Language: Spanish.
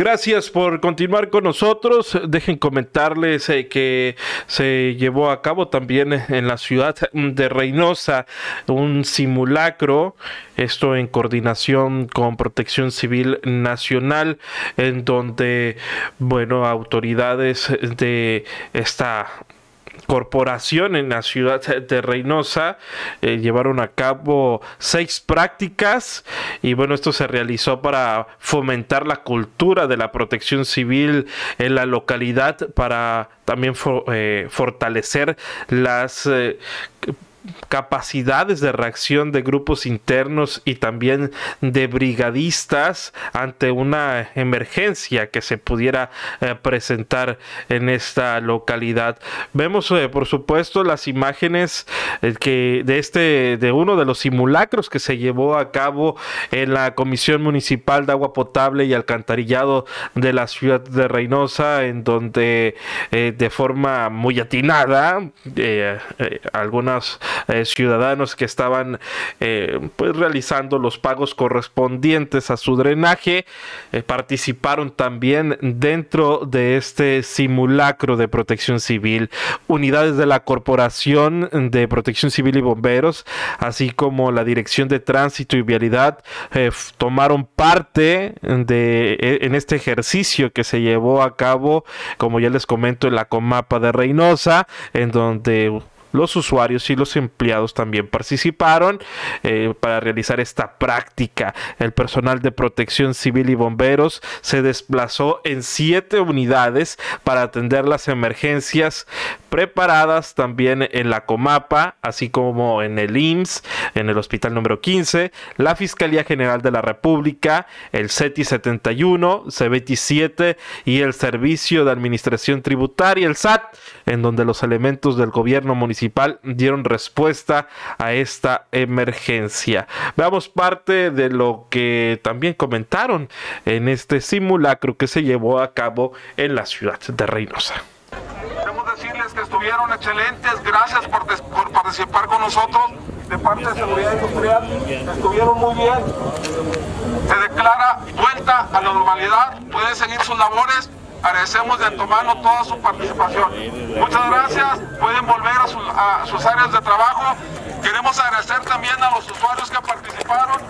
Gracias por continuar con nosotros. Dejen comentarles eh, que se llevó a cabo también en la ciudad de Reynosa un simulacro, esto en coordinación con Protección Civil Nacional, en donde, bueno, autoridades de esta corporación en la ciudad de Reynosa eh, llevaron a cabo seis prácticas y bueno esto se realizó para fomentar la cultura de la protección civil en la localidad para también eh, fortalecer las eh, capacidades de reacción de grupos internos y también de brigadistas ante una emergencia que se pudiera eh, presentar en esta localidad. Vemos eh, por supuesto las imágenes eh, que de este de uno de los simulacros que se llevó a cabo en la Comisión Municipal de Agua Potable y Alcantarillado de la ciudad de Reynosa en donde de forma muy atinada algunas eh, ciudadanos que estaban eh, pues realizando los pagos correspondientes a su drenaje eh, participaron también dentro de este simulacro de protección civil. Unidades de la corporación de protección civil y bomberos así como la dirección de tránsito y vialidad tomaron parte de en este ejercicio que se llevó a cabo como ya les comento en la comapa de Reynosa en donde los usuarios y los empleados también participaron eh, para realizar esta práctica. El personal de protección civil y bomberos se desplazó en siete unidades para atender las emergencias preparadas también en la Comapa, así como en el IMSS, en el Hospital número 15, la Fiscalía General de la República, el CETI 71, CBT 7 y el Servicio de Administración Tributaria, el SAT, en donde los elementos del gobierno municipal dieron respuesta a esta emergencia. Veamos parte de lo que también comentaron en este simulacro que se llevó a cabo en la ciudad de Reynosa. Estuvieron excelentes, gracias por, por participar con nosotros de parte de Seguridad Industrial, estuvieron muy bien. Se declara vuelta a la normalidad, pueden seguir sus labores Agradecemos de antemano toda su participación. Muchas gracias. Pueden volver a, sus áreas de trabajo. Queremos agradecer también a los usuarios que participaron.